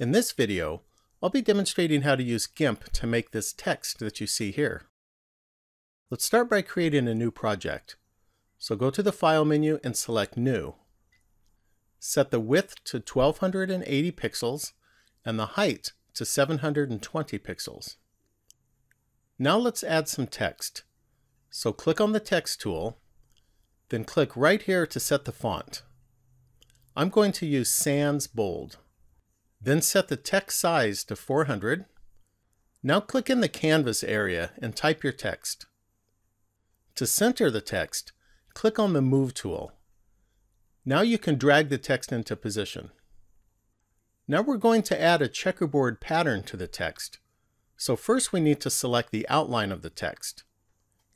In this video, I'll be demonstrating how to use GIMP to make this text that you see here. Let's start by creating a new project. So go to the File menu and select New. Set the width to 1280 pixels and the height to 720 pixels. Now let's add some text. So click on the Text tool, then click right here to set the font. I'm going to use Sans Bold. Then set the text size to 400. Now click in the canvas area and type your text. To center the text, click on the Move tool. Now you can drag the text into position. Now we're going to add a checkerboard pattern to the text. So first we need to select the outline of the text.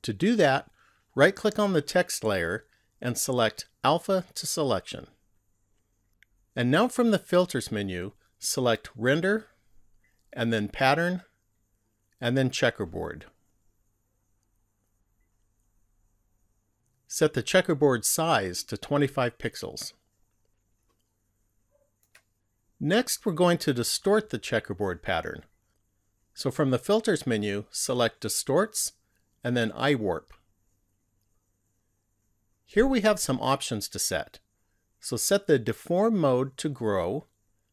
To do that, right-click on the text layer and select Alpha to Selection. And now from the Filters menu, select Render, and then Pattern, and then Checkerboard. Set the checkerboard size to 25 pixels. Next, we're going to distort the checkerboard pattern. So from the Filters menu, select Distorts, and then iWarp. Here we have some options to set. So set the deform mode to grow,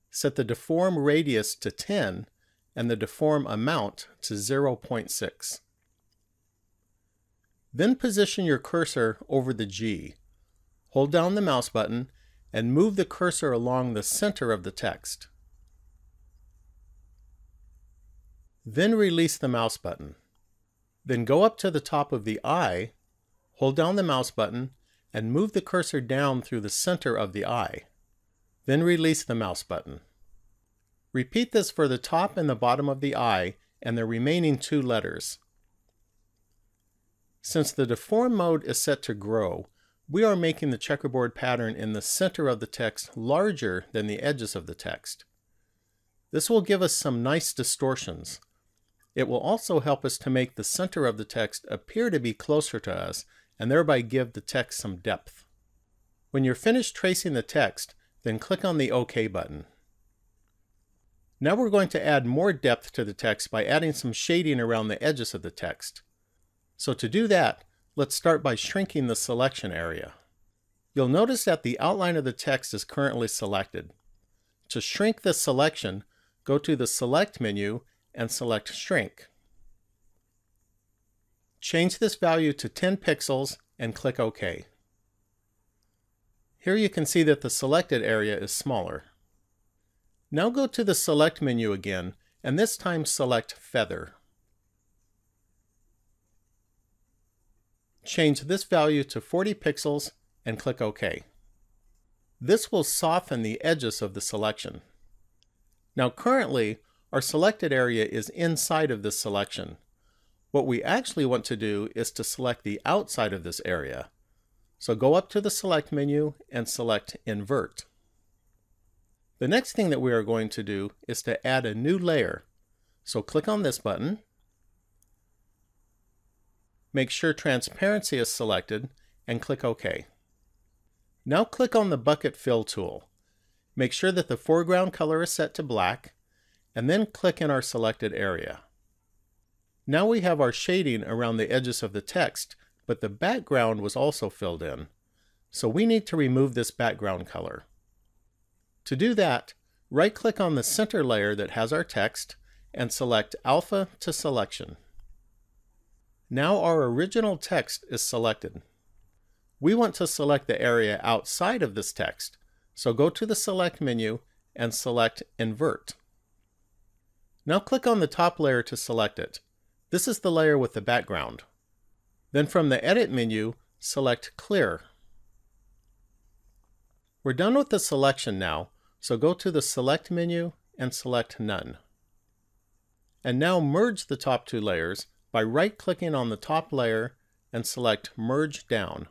set the deform radius to 10, and the deform amount to 0.6. Then position your cursor over the G. Hold down the mouse button and move the cursor along the center of the text. Then release the mouse button. Then go up to the top of the eye, hold down the mouse button, and move the cursor down through the center of the eye. Then release the mouse button. Repeat this for the top and the bottom of the eye and the remaining two letters. Since the deform mode is set to grow, we are making the checkerboard pattern in the center of the text larger than the edges of the text. This will give us some nice distortions. It will also help us to make the center of the text appear to be closer to us and thereby give the text some depth. When you're finished tracing the text, then click on the OK button. Now we're going to add more depth to the text by adding some shading around the edges of the text. So to do that, let's start by shrinking the selection area. You'll notice that the outline of the text is currently selected. To shrink this selection, go to the Select menu and select Shrink. Change this value to 10 pixels and click OK. Here you can see that the selected area is smaller. Now go to the Select menu again, and this time select Feather. Change this value to 40 pixels and click OK. This will soften the edges of the selection. Now currently, our selected area is inside of this selection, what we actually want to do is to select the outside of this area. So go up to the Select menu and select Invert. The next thing that we are going to do is to add a new layer. So click on this button. Make sure Transparency is selected and click OK. Now click on the Bucket Fill tool. Make sure that the foreground color is set to black and then click in our selected area. Now we have our shading around the edges of the text, but the background was also filled in. So we need to remove this background color. To do that, right-click on the center layer that has our text and select Alpha to Selection. Now our original text is selected. We want to select the area outside of this text, so go to the Select menu and select Invert. Now click on the top layer to select it. This is the layer with the background. Then from the Edit menu, select Clear. We're done with the selection now, so go to the Select menu and select None. And now merge the top two layers by right-clicking on the top layer and select Merge Down.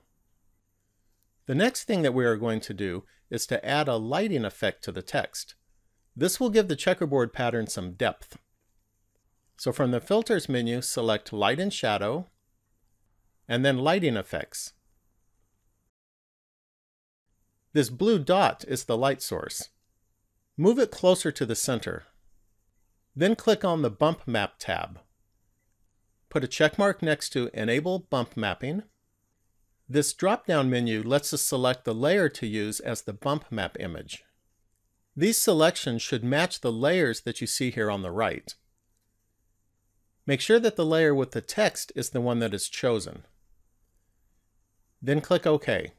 The next thing that we are going to do is to add a lighting effect to the text. This will give the checkerboard pattern some depth. So from the Filters menu, select Light and Shadow, and then Lighting Effects. This blue dot is the light source. Move it closer to the center. Then click on the Bump Map tab. Put a check mark next to Enable Bump Mapping. This drop-down menu lets us select the layer to use as the bump map image. These selections should match the layers that you see here on the right. Make sure that the layer with the text is the one that is chosen. Then click OK.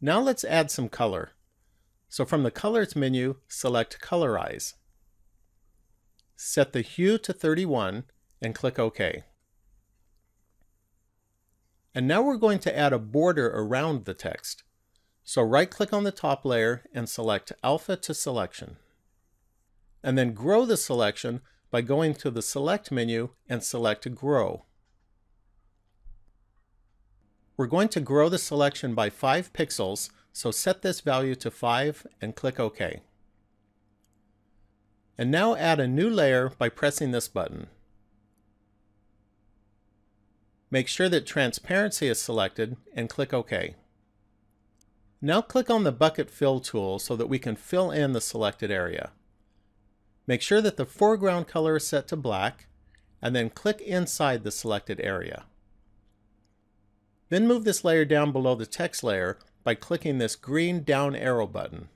Now let's add some color. So from the Colors menu, select Colorize. Set the hue to 31 and click OK. And now we're going to add a border around the text. So right-click on the top layer and select Alpha to Selection. And then grow the selection by going to the Select menu and select Grow. We're going to grow the selection by 5 pixels, so set this value to 5 and click OK. And now add a new layer by pressing this button. Make sure that transparency is selected and click OK. Now click on the Bucket Fill tool so that we can fill in the selected area. Make sure that the foreground color is set to black and then click inside the selected area. Then move this layer down below the text layer by clicking this green down arrow button.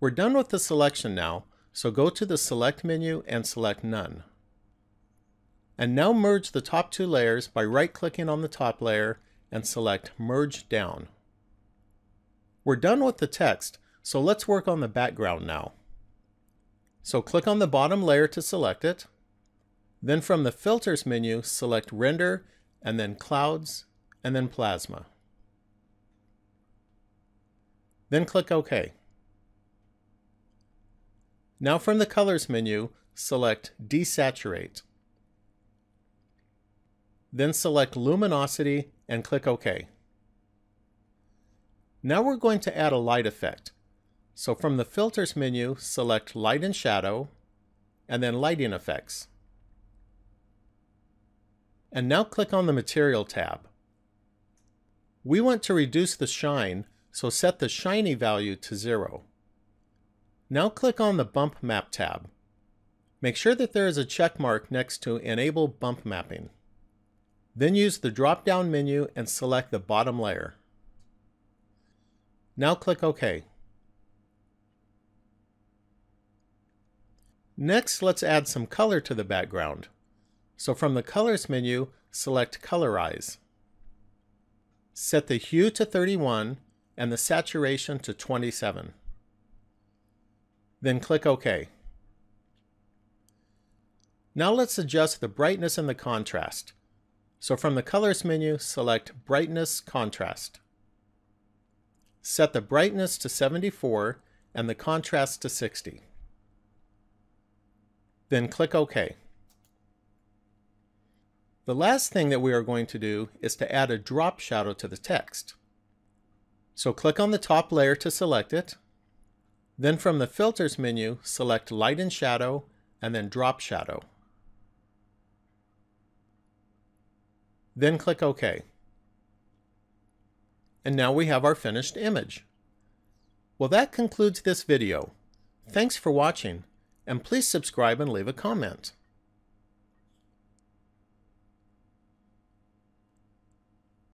We're done with the selection now, so go to the Select menu and select None. And now merge the top two layers by right-clicking on the top layer and select Merge Down. We're done with the text, so let's work on the background now. So click on the bottom layer to select it. Then from the Filters menu, select Render and then clouds, and then plasma. Then click OK. Now from the Colors menu, select Desaturate. Then select Luminosity and click OK. Now we're going to add a light effect. So from the Filters menu, select Light and Shadow, and then Lighting Effects and now click on the Material tab. We want to reduce the shine, so set the shiny value to 0. Now click on the Bump Map tab. Make sure that there is a check mark next to Enable Bump Mapping. Then use the drop-down menu and select the bottom layer. Now click OK. Next, let's add some color to the background. So from the Colors menu, select Colorize. Set the hue to 31 and the saturation to 27. Then click OK. Now let's adjust the brightness and the contrast. So from the Colors menu, select Brightness Contrast. Set the brightness to 74 and the contrast to 60. Then click OK. The last thing that we are going to do is to add a drop shadow to the text. So click on the top layer to select it. Then from the Filters menu, select Light and Shadow, and then Drop Shadow. Then click OK. And now we have our finished image. Well, that concludes this video. Thanks for watching, and please subscribe and leave a comment.